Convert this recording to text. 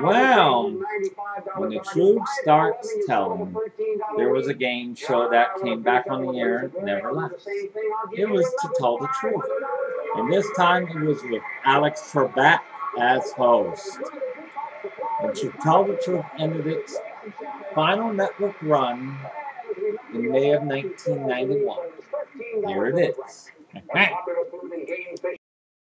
Well, when the truth starts telling, there was a game show that came back on the air and never left. It was to tell the truth. And this time it was with Alex Trebek as host. And to tell the truth ended its final network run in May of 1991. Here it is.